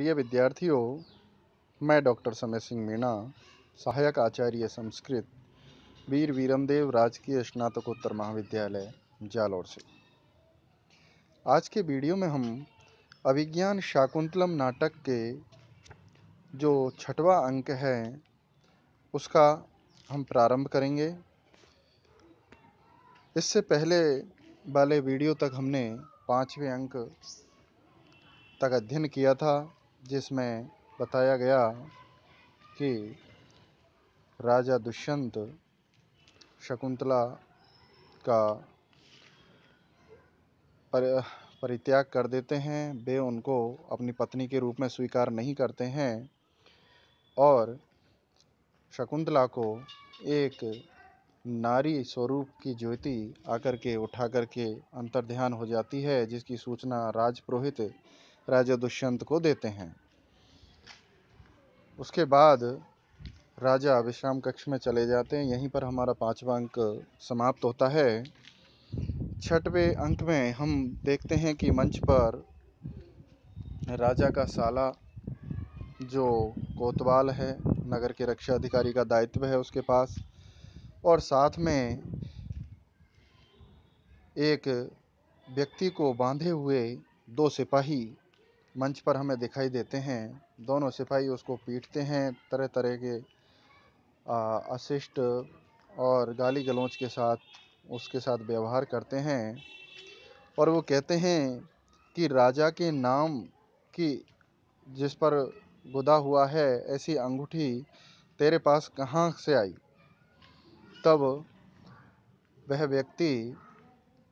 प्रिय विद्यार्थियों, मैं डॉक्टर समय सिंह मीणा, सहायक आचार्य संस्कृत, वीर वीरमदेव राजकीय स्नातकोत्तर महाविद्यालय, जालौर से। आज के वीडियो में हम अभिज्ञान शाकुंतलम नाटक के जो छठवा अंक है, उसका हम प्रारंभ करेंगे। इससे पहले वाले वीडियो तक हमने पाँचवें अंक तक अध्ययन किया था। जिसमें बताया गया कि राजा दुष्यंत शकुंतला का पर, परित्याग कर देते हैं। वे उनको अपनी पत्नी के रूप में स्वीकार नहीं करते हैं और शकुंतला को एक नारी स्वरूप की ज्योति आकर के उठा कर के अंतर ध्यान हो जाती है जिसकी सूचना राजपुरोहित राजा दुष्यंत को देते हैं। उसके बाद राजा विश्राम कक्ष में चले जाते हैं। यहीं पर हमारा पांचवा अंक समाप्त होता है। छठवें अंक में हम देखते हैं कि मंच पर राजा का साला, जो कोतवाल है, नगर के रक्षा अधिकारी का दायित्व है उसके पास, और साथ में एक व्यक्ति को बांधे हुए दो सिपाही मंच पर हमें दिखाई देते हैं। दोनों सिपाही उसको पीटते हैं तरह तरह के अशिष्ट और गाली गलौच के साथ उसके साथ व्यवहार करते हैं। और वो कहते हैं कि राजा के नाम की जिस पर गुदा हुआ है, ऐसी अंगूठी तेरे पास कहाँ से आई? तब वह व्यक्ति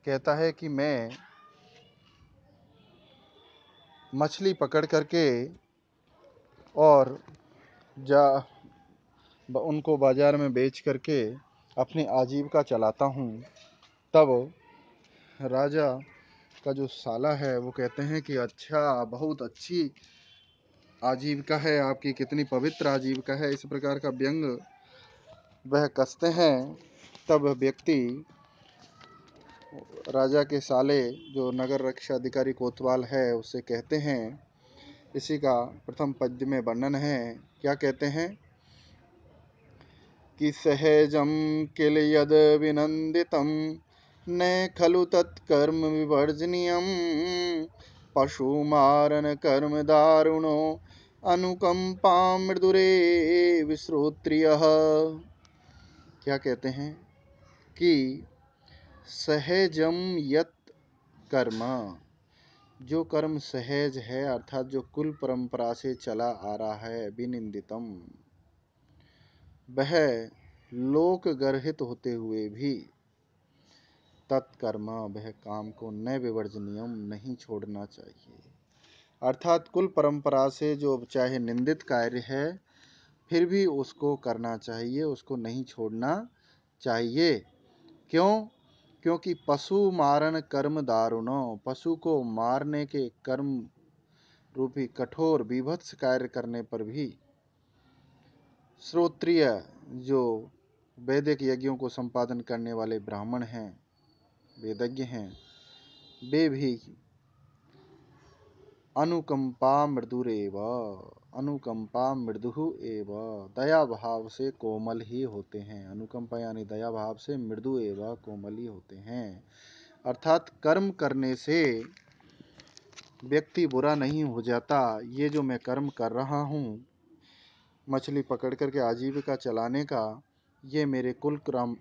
कहता है कि मैं मछली पकड़ करके और जा उनको बाज़ार में बेच करके अपनी आजीविका चलाता हूँ। तब राजा का जो साला है, वो कहते हैं कि अच्छा बहुत अच्छी आजीविका है, आपकी कितनी पवित्र आजीविका है। इस प्रकार का व्यंग वह कसते हैं। तब व्यक्ति राजा के साले जो नगर रक्षा अधिकारी कोतवाल है उससे कहते हैं। इसी का प्रथम पद्य में वर्णन है। क्या कहते हैं? कि सहजम किल यद विनंदितम, न खलु तत्कर्म विवर्जनीयम। पशु मारन कर्म दारुणो अनुकंपा मृदुरे विश्रोत्रिय। क्या कहते हैं? कि सहजम यत कर्म। जो कर्म सहज है, अर्थात जो कुल परंपरा से चला आ रहा है विनिंदितम वह लोक गर्हित होते हुए भी तत्कर्म, वह काम को न विवर्जनीयम, नहीं छोड़ना चाहिए। अर्थात कुल परंपरा से जो चाहे निंदित कार्य है, फिर भी उसको करना चाहिए, उसको नहीं छोड़ना चाहिए। क्यों? क्योंकि पशु मारण कर्म दारुणो, पशु को मारने के कर्म रूपी कठोर विभत्स कार्य करने पर भी श्रोत्रिय जो वैदिक यज्ञों को संपादन करने वाले ब्राह्मण हैं, वेदज्ञ हैं, वे भी अनुकंपा मृदुरेव अनुकंपा मृदु एव। दया भाव से कोमल ही होते हैं। अनुकंपा यानी दया भाव से मृदु एव कोमल ही होते हैं। अर्थात कर्म करने से व्यक्ति बुरा नहीं हो जाता। ये जो मैं कर्म कर रहा हूँ, मछली पकड़ करके आजीविका चलाने का, ये मेरे कुल क्रम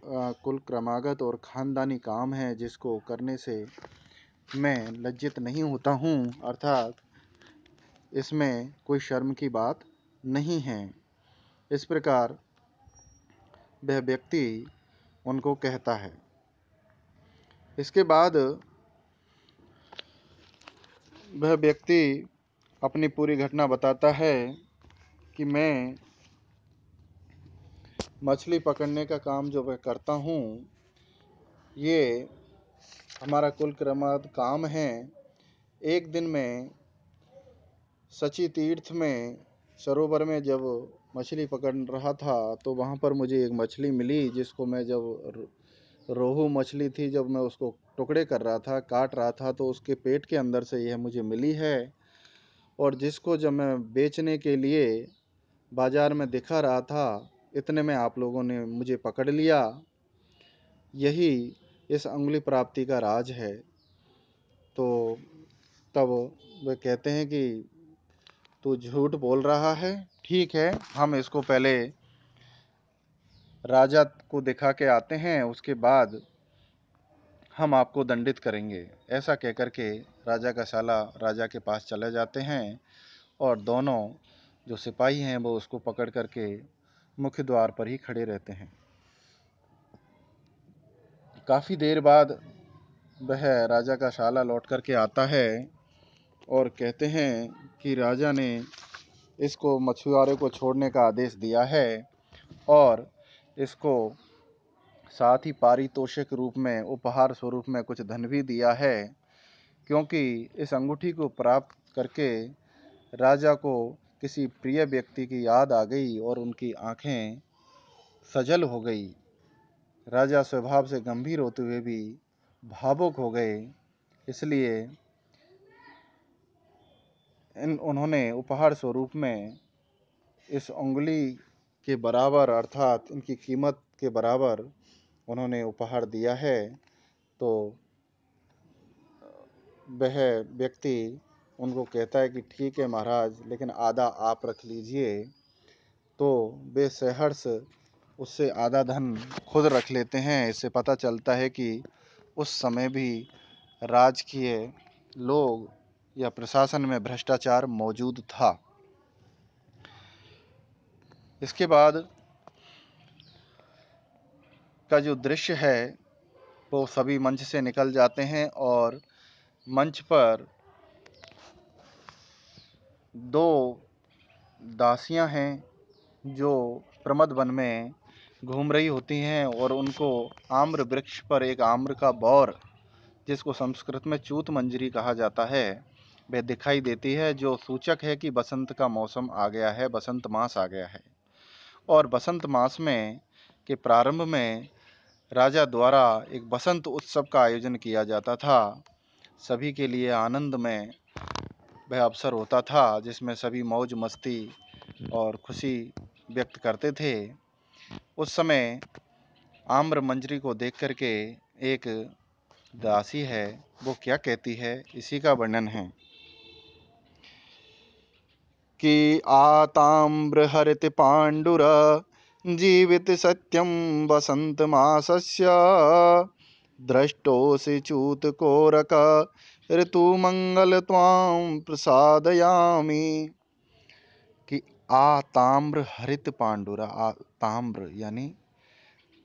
कुल क्रमागत और ख़ानदानी काम है जिसको करने से मैं लज्जित नहीं होता हूँ, अर्थात इसमें कोई शर्म की बात नहीं है। इस प्रकार वह व्यक्ति उनको कहता है। इसके बाद वह व्यक्ति अपनी पूरी घटना बताता है कि मैं मछली पकड़ने का काम जो मैं करता हूँ, ये हमारा कुल क्रमाद काम है एक दिन में सची तीर्थ में सरोवर में जब मछली पकड़ रहा था तो वहाँ पर मुझे एक मछली मिली जिसको मैं जब रोहू मछली थी जब मैं उसको टुकड़े कर रहा था, काट रहा था तो उसके पेट के अंदर से यह मुझे मिली है। और जिसको जब मैं बेचने के लिए बाज़ार में दिखा रहा था, इतने में आप लोगों ने मुझे पकड़ लिया। यही इस उंगली प्राप्ति का राज है। तो तब वे कहते हैं कि, तू झूठ बोल रहा है। ठीक है, हम इसको पहले राजा को दिखा के आते हैं, उसके बाद हम आपको दंडित करेंगे। ऐसा कहकर के राजा का साला राजा के पास चले जाते हैं और दोनों जो सिपाही हैं, वो उसको पकड़ करके मुख्य द्वार पर ही खड़े रहते हैं। काफ़ी देर बाद वह राजा का शाला लौट करके आता है और कहते हैं कि राजा ने इसको मछुआरे को छोड़ने का आदेश दिया है और इसको साथ ही पारितोषिक रूप में, उपहार स्वरूप में कुछ धन भी दिया है, क्योंकि इस अंगूठी को प्राप्त करके राजा को किसी प्रिय व्यक्ति की याद आ गई और उनकी आँखें सजल हो गई। राजा स्वभाव से गंभीर होते हुए भी भावुक हो गए। इसलिए इन, उन्होंने उपहार स्वरूप में इस उंगली के बराबर अर्थात इनकी कीमत के बराबर उन्होंने उपहार दिया है। तो वह व्यक्ति उनको कहता है कि ठीक है महाराज, लेकिन आधा आप रख लीजिए। तो वे सहर्ष उससे आधा धन खुद रख लेते हैं। इससे पता चलता है कि उस समय भी राजकीय लोग या प्रशासन में भ्रष्टाचार मौजूद था। इसके बाद का जो दृश्य है, वो सभी मंच से निकल जाते हैं और मंच पर दो दासियाँ हैं जो प्रमद वन में घूम रही होती हैं और उनको आम्र वृक्ष पर एक आम्र का बौर, जिसको संस्कृत में चूत मंजरी कहा जाता है, वह दिखाई देती है, जो सूचक है कि बसंत का मौसम आ गया है, बसंत मास आ गया है। और बसंत मास में, के प्रारंभ में, राजा द्वारा एक बसंत उत्सव का आयोजन किया जाता था। सभी के लिए आनंद में वह अवसर होता था, जिसमें सभी मौज मस्ती और खुशी व्यक्त करते थे। उस समय आम्र मंजरी को देख कर के एक दासी है, वो क्या कहती है? इसी का वर्णन है। कि आताम्र हरित पांडुर जीवित सत्यम वसंत मासस्य, द्रष्टोऽसि च्यूतकोरक ऋतुमंगल त्वां प्रसादयामी। कि आ ताम्र हरित पांडुरा, आ ताम्र यानी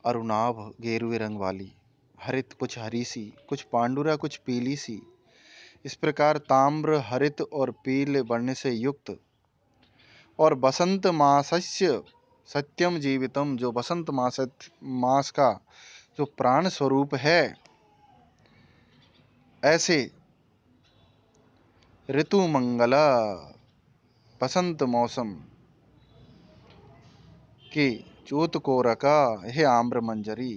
अरुणाभ गेरुए रंग वाली, हरित कुछ हरी सी, कुछ पांडुरा, कुछ पीली सी। इस प्रकार ताम्र हरित और पीले वर्ण से युक्त और बसंत मासस्य सत्यम जीवितम, जो बसंत मास मास का जो प्राण स्वरूप है, ऐसे ऋतु मंगला, बसंत मौसम। की चूत को रखा, हे आम्र मंजरी।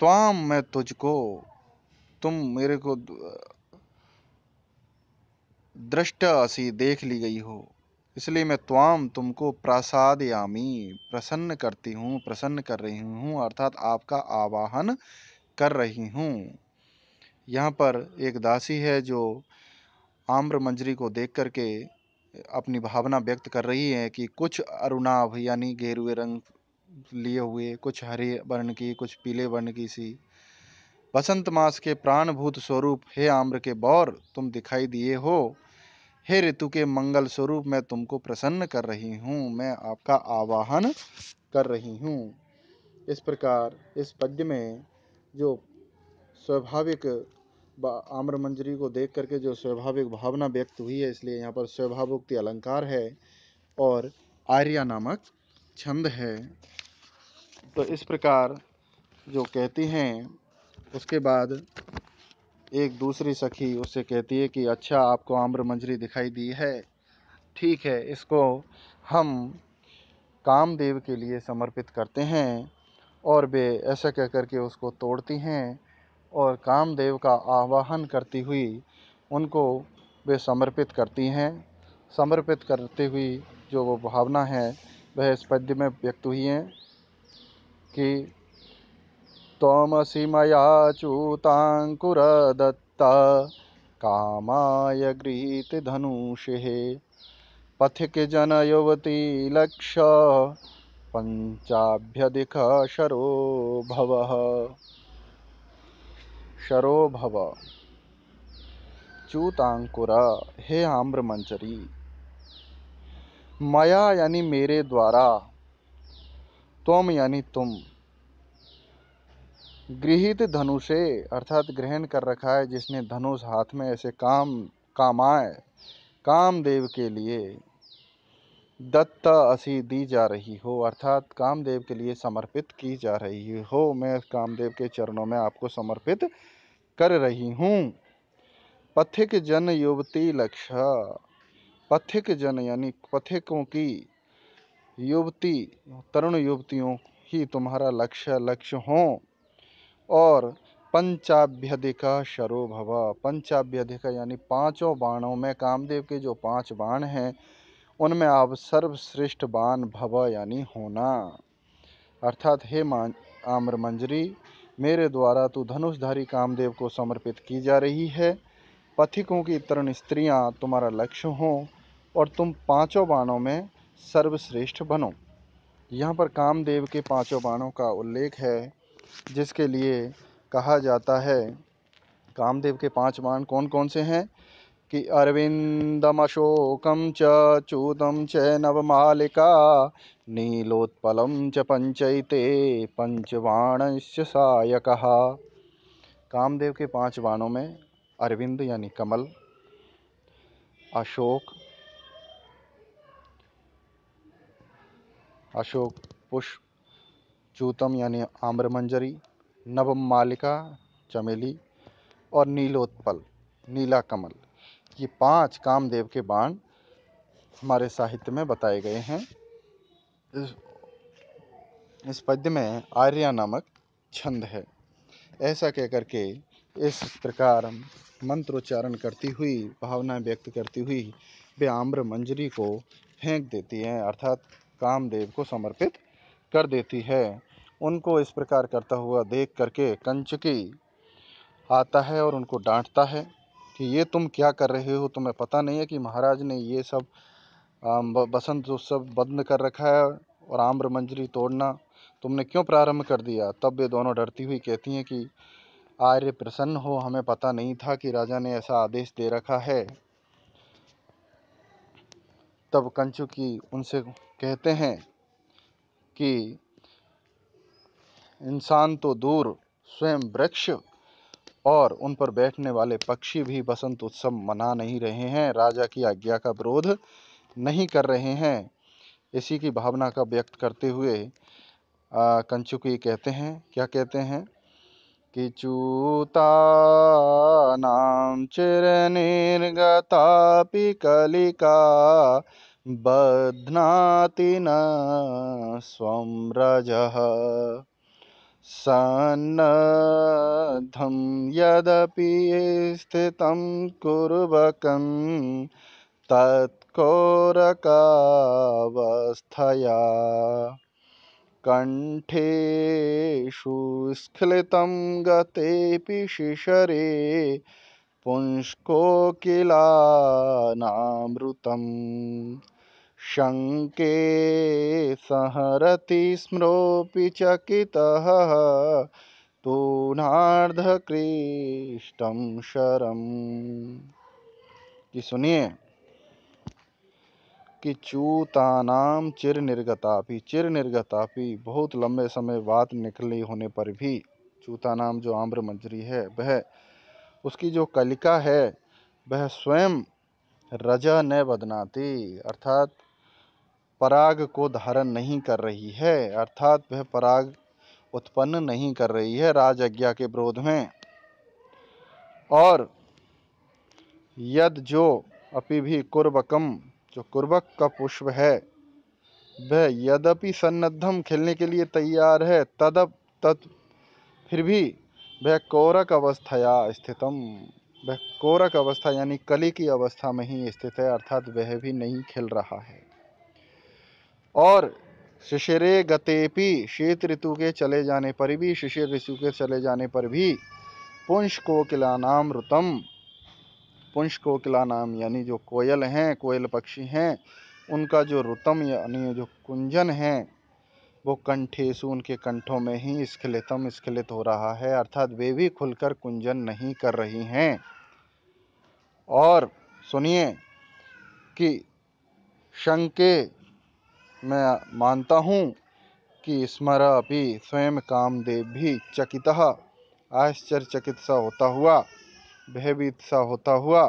त्वाम मैं तुझको, तुम मेरे को दृष्ट असी देख ली गई हो। इसलिए मैं त्वाम तुमको प्रसाद यामी, प्रसन्न करती हूँ, प्रसन्न कर रही हूँ, अर्थात आपका आवाहन कर रही हूँ। यहाँ पर एक दासी है जो आम्र मंजरी को देख करके अपनी भावना व्यक्त कर रही है कि कुछ अरुणाभ यानी गेरुए रंग लिए हुए, कुछ हरे वर्ण की, कुछ पीले वर्ण की सी। बसंत मास के प्राणभूत स्वरूप, हे आम्र के बौर, तुम दिखाई दिए हो। हे ऋतु के मंगल स्वरूप, मैं तुमको प्रसन्न कर रही हूँ, मैं आपका आवाहन कर रही हूँ। इस प्रकार, इस पद्य में जो स्वाभाविक आम्र मंजरी को देख करके जो स्वाभाविक भावना व्यक्त हुई है, इसलिए यहाँ पर स्वभावोक्ति अलंकार है और आर्या नामक छंद है। तो इस प्रकार जो कहती हैं, उसके बाद एक दूसरी सखी उससे कहती है कि अच्छा आपको आम्र मंजरी दिखाई दी है। ठीक है, इसको हम कामदेव के लिए समर्पित करते हैं। और वे ऐसा कह करके उसको तोड़ती हैं। और कामदेव का आवाहन करती हुई उनको वे समर्पित करती हैं। समर्पित करते हुई जो वो भावना है, वह इस पद्य में व्यक्त हुई है कि तोमसी मया दत्ता कामाय धनुषे पथिक जन युवती लक्ष्य पंचाभ्यधिक शरो भव। शरो भव। च्यूतांकुर हे आम्र मंचरी मया यानी मेरे द्वारा, तुम यानी तुम। गृहित धनुषे, अर्थात ग्रहण कर रखा है जिसने धनुष हाथ में ऐसे काम, कामाए, कामदेव के लिए। दत्त असी दी जा रही हो, अर्थात कामदेव के लिए समर्पित की जा रही हो। मैं कामदेव के चरणों में आपको समर्पित कर रही हूँ। पथिक जन युवती लक्ष्य पथिक जन यानी पथिकों की युवती, तरुण युवतियों ही तुम्हारा लक्ष्य लक्ष्य हो। और पंचाभ्यधिका शरो भवा पंचाभ्यधिका यानी पाँचों बाणों में कामदेव के जो पाँच बाण हैं उनमें आप सर्वश्रेष्ठ बाण भव यानी होना। अर्थात, हे आम्र मंजरी मेरे द्वारा तू धनुषधारी कामदेव को समर्पित की जा रही है। पथिकों की तरुण स्त्रियाँ तुम्हारा लक्ष्य हों और तुम पाँचों बाणों में सर्वश्रेष्ठ बनो। यहाँ पर कामदेव के पाँचों बाणों का उल्लेख है, जिसके लिए कहा जाता है, कामदेव के पाँच बाण कौन कौन से हैं? कि अरविन्दमशोकं च चूतं च नवमालिका, नीलोत्पलं च पंचैते पंचवाणस्य सायकः। कामदेव के पाँच बाणों में अरविंद यानी कमल, अशोक अशोक पुष्प, चूतम यानी आम्रमंजरी नवम मालिका चमेली और नीलोत्पल, नीला कमल। ये पाँच कामदेव के बाण हमारे साहित्य में बताए गए हैं। इस, इस पद्य में आर्या नामक छंद है। ऐसा कह करके इस प्रकार मंत्रोच्चारण करती हुई भावना व्यक्त करती हुई वे आम्र मंजरी को फेंक देती हैं अर्थात कामदेव को समर्पित कर देती है। उनको इस प्रकार करता हुआ देख करके कंचकी आता है और उनको डांटता है। कि ये तुम क्या कर रहे हो? तुम्हें पता नहीं है कि महाराज ने ये सब बसंत उत्सव बंद कर रखा है और आम्र मंजरी तोड़ना तुमने क्यों प्रारंभ कर दिया? तब वे दोनों डरती हुई कहती हैं कि आर्य प्रसन्न हो, हमें पता नहीं था कि राजा ने ऐसा आदेश दे रखा है। तब कंचु की उनसे कहते हैं कि, इंसान तो दूर, स्वयं वृक्ष और उन पर बैठने वाले पक्षी भी बसंत उत्सव मना नहीं रहे हैं। राजा की आज्ञा का विरोध नहीं कर रहे हैं। इसी की भावना का व्यक्त करते हुए कंचुकी कहते हैं, क्या कहते हैं? कि चूता नाम चिर निर्गता कलिका बध्नाति न स्वम सन्नद्धं यदपि स्थितं कुर्वकं तत्कोरकावस्थया। कण्ठेषु स्खलितं गतेऽपि शिशरे पुंष्कोकिलानामृतम् शङ्के सहरति स्मरोऽपि चकितः। तूनार्धकृष्टं शरम। कि सुनिए। कि चूतानाम चिर निर्गतापि चिर निर्गतापि बहुत लंबे समय बाद निकले होने पर भी चूता नाम जो आम्र मंजरी है, वह उसकी जो कलिका है, वह स्वयं रजा न बदनाती। अर्थात पराग को धारण नहीं कर रही है, अर्थात वह पराग उत्पन्न नहीं कर रही है राजज्ञा के विरोध में। और यद जो अपि भी कुर्बकम जो कुर्बक का पुष्प है, वह यद्यपि सन्नद्धम खेलने के लिए तैयार है तदप तत् फिर भी वह कौरक अवस्थया स्थितम। वह कोरक अवस्था यानी कली की अवस्था में ही स्थित है, अर्थात वह भी नहीं खिल रहा है। और शिशिरे गतेपि शीत ऋतु के चले जाने पर भी, शिशिर ऋतु के चले जाने पर भी पुंश कोकिला नाम रुतम पुंश कोकिला नाम यानी जो कोयल हैं, कोयल पक्षी हैं, उनका जो रुतम यानी जो कुंजन है, वो कंठेसु उनके कंठों में ही स्खलितम स्खलित हो रहा है, अर्थात वे भी खुलकर कुंजन नहीं कर रही हैं। और सुनिए कि शंके मैं मानता हूँ कि स्मरा अपनी स्वयं कामदेव भी चकित आश्चर्यचकित सा होता हुआ, भयभीत सा होता हुआ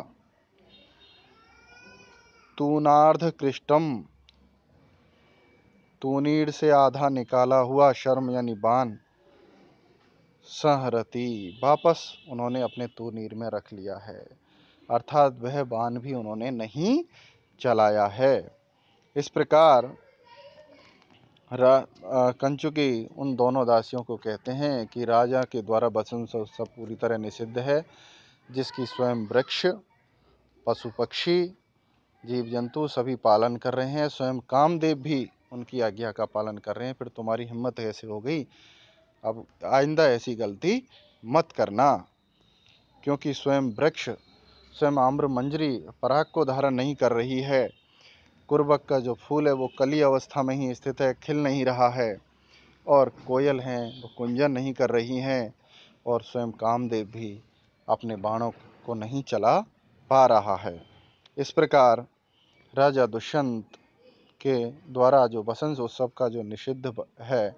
तूनार्ध कृष्टम तूनीर से आधा निकाला हुआ शर्म यानी बान सहरती वापस उन्होंने अपने तूनीर में रख लिया है। अर्थात वह बान भी उन्होंने नहीं चलाया है। इस प्रकार कंचुकी उन दोनों दासियों को कहते हैं कि राजा के द्वारा बसंत सब पूरी तरह निषिद्ध है, जिसकी स्वयं वृक्ष, पशु पक्षी जीव जंतु सभी पालन कर रहे हैं, स्वयं कामदेव भी उनकी आज्ञा का पालन कर रहे हैं। फिर तुम्हारी हिम्मत ऐसे हो गई। अब आइंदा ऐसी गलती मत करना, क्योंकि स्वयं वृक्ष, स्वयं आम्र मंजरी पराग को धारण नहीं कर रही है। कुर्बक का जो फूल है वो कली अवस्था में ही स्थित है, खिल नहीं रहा है। और कोयल हैं, वो कुंजन नहीं कर रही हैं और स्वयं कामदेव भी अपने बाणों को नहीं चला पा रहा है। इस प्रकार राजा दुष्यंत के द्वारा जो बसंत उत्सव का जो निषिद्ध है,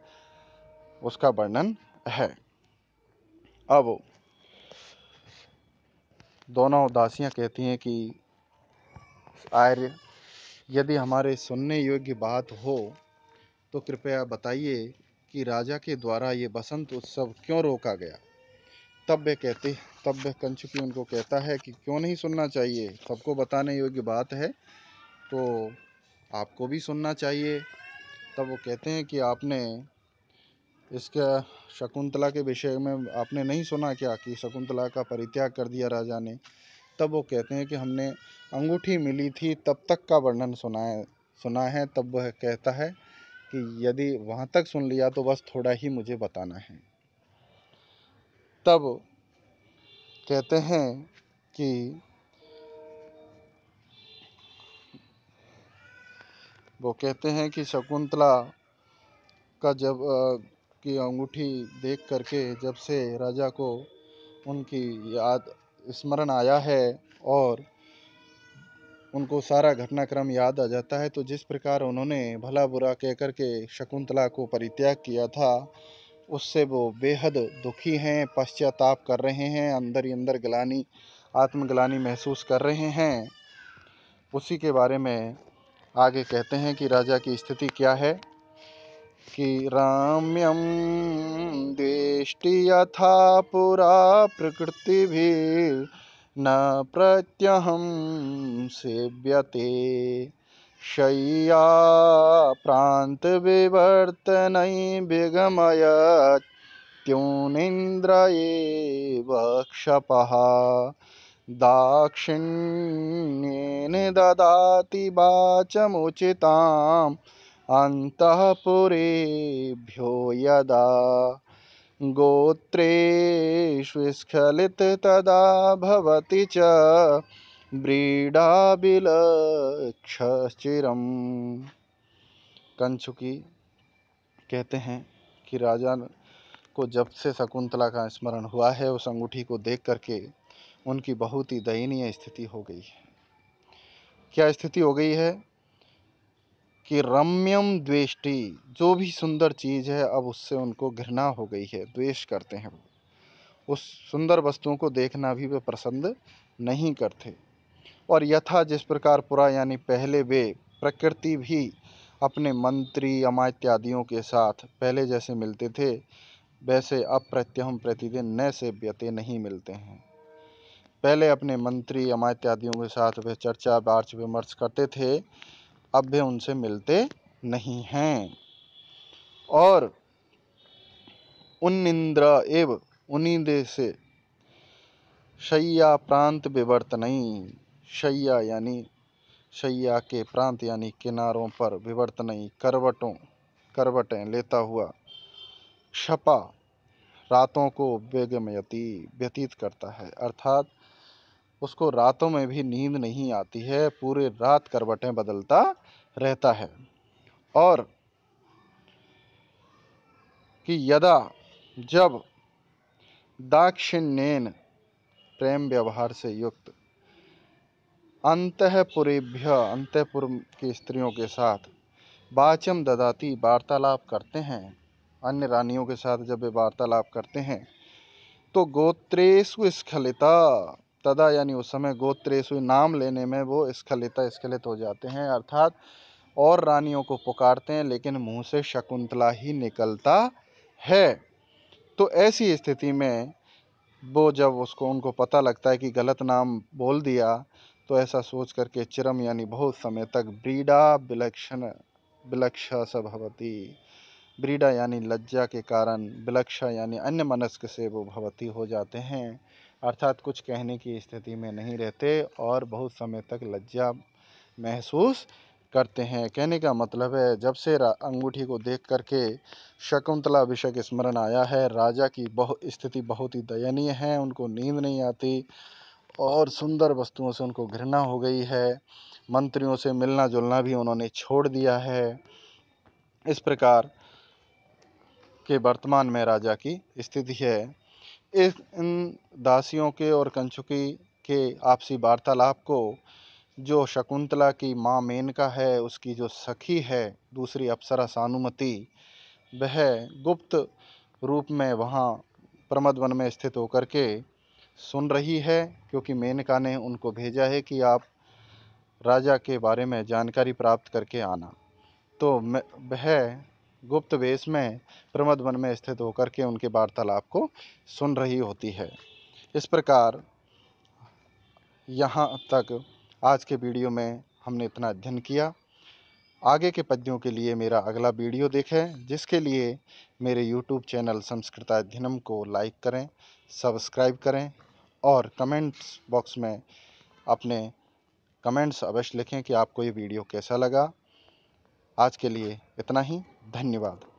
उसका वर्णन है। अब दोनों उदासियाँ कहती हैं कि आर्य यदि हमारे सुनने योग्य बात हो तो कृपया बताइए कि राजा के द्वारा ये बसंत उत्सव क्यों रोका गया? तब वे कहते, तब वह कंचुकी उनको कहता है कि क्यों नहीं सुनना चाहिए? सबको बताने योग्य बात है तो आपको भी सुनना चाहिए। तब वो कहते हैं कि आपने इसका शकुंतला के विषय में आपने नहीं सुना क्या कि शकुंतला का परित्याग कर दिया राजा ने? तब वो कहते हैं कि हमने अंगूठी मिली थी, तब तक का वर्णन सुना है सुना है। तब वह कहता है कि यदि वहाँ तक सुन लिया तो बस थोड़ा ही मुझे बताना है। तब कहते हैं कि वो कहते हैं कि शकुंतला का जब की अंगूठी देख करके जब से राजा को उनकी याद स्मरण आया है और उनको सारा घटनाक्रम याद आ जाता है तो जिस प्रकार उन्होंने भला बुरा कह कर के शकुंतला को परित्याग किया था, उससे वो बेहद दुखी हैं, पश्चाताप कर रहे हैं अंदर ही अंदर गलानी, आत्मग्लानी महसूस कर रहे हैं। उसी के बारे में आगे कहते हैं कि राजा की स्थिति क्या है? कि राम्यम दृष्टि यथा पुरा प्रकृति भी न प्रत्यहम सेव्यते। शय्या प्रांत विवर्तन विगमय त्यूनिंद्र क्षपः। दाक्षिण्येन ददाति वाचमुचिताम्, अन्तःपुरेभ्यो यदा गोत्रेषु स्खलित तदा भवति च व्रीडाबिलक्षचिरम् कंचुकी कहते हैं कि राजा को जब से शकुंतला का स्मरण हुआ है, उस अंगूठी को देख करके उनकी बहुत ही दयनीय स्थिति हो गई है। क्या स्थिति हो गई है? कि रम्यम द्वेष्टि, जो भी सुंदर चीज़ है, अब उससे उनको घृणा हो गई है, द्वेष करते हैं उस सुंदर वस्तुओं को देखना भी वे पसंद नहीं करते। और यथा जिस प्रकार पुरा यानी पहले वे प्रकृति भी अपने मंत्री, अमात्यादियों के साथ पहले जैसे मिलते थे, वैसे अब प्रत्यहम प्रतिदिन न से व्यते नहीं मिलते हैं। पहले अपने मंत्री, अमात्यादियों के साथ वे चर्चा, बार्च, विमर्श करते थे अब वे उनसे मिलते नहीं हैं। और उन्निंद्र एव उन्हीं से शैया प्रांत विवर्तनई शैया यानी शैया के प्रांत यानी किनारों पर विवर्तनई करवटों, करवटें लेता हुआ क्षपा रातों को व्यगमयती व्यतीत करता है। अर्थात उसको रातों में भी नींद नहीं आती है, पूरे रात करवटें बदलता रहता है। और कि यदा जब दाक्षिण्यन प्रेम व्यवहार से युक्त अंतपुरेभ्य, अंतपुर की स्त्रियों के साथ बाचम ददाती वार्तालाप करते हैं, अन्य रानियों के साथ जब वे वार्तालाप करते हैं तो गोत्रेशु स्खलिता, तदा यानी उस समय गोत्रेशु नाम लेने में वो स्खलिता स्खलित हो जाते हैं, अर्थात और रानियों को पुकारते हैं, लेकिन मुँह से शकुंतला ही निकलता है। तो ऐसी स्थिति में वो जब उसको, उनको पता लगता है कि गलत नाम बोल दिया तो ऐसा सोच करके चिरम यानी बहुत समय तक ब्रीडा विलक्षण, विलक्षा सभवती, ब्रीडा यानी लज्जा के कारण, विलक्षा यानी अन्य मनस्क से वो भवती हो जाते हैं। अर्थात कुछ कहने की स्थिति में नहीं रहते और बहुत समय तक लज्जा महसूस करते हैं। कहने का मतलब है, जब से अंगूठी को देख करके शकुंतला विषय के स्मरण आया है, राजा की बहुत स्थिति बहुत ही दयनीय है, उनको नींद नहीं आती और सुंदर वस्तुओं से उनको घृणा हो गई है। मंत्रियों से मिलना जुलना भी उन्होंने छोड़ दिया है। इस प्रकार के वर्तमान में राजा की स्थिति है। इस, इन दासियों के और कंचुकी के आपसी वार्तालाप को जो शकुंतला की माँ मेनका है, उसकी जो सखी है, दूसरी अप्सरा सानुमति, वह गुप्त रूप में वहाँ प्रमद वन में स्थित होकर के सुन रही है, क्योंकि मेनका ने उनको भेजा है कि आप राजा के बारे में जानकारी प्राप्त करके आना। तो वह गुप्त वेश में प्रमद वन में स्थित होकर के उनके वार्तालाप को सुन रही होती है। इस प्रकार यहाँ तक आज के वीडियो में हमने इतना अध्ययन किया। आगे के पद्यों के लिए मेरा अगला वीडियो देखें, जिसके लिए मेरे यूट्यूब चैनल संस्कृताध्ययनम को लाइक करें, सब्सक्राइब करें और कमेंट्स बॉक्स में अपने कमेंट्स अवश्य लिखें कि आपको ये वीडियो कैसा लगा। आज के लिए इतना ही, धन्यवाद।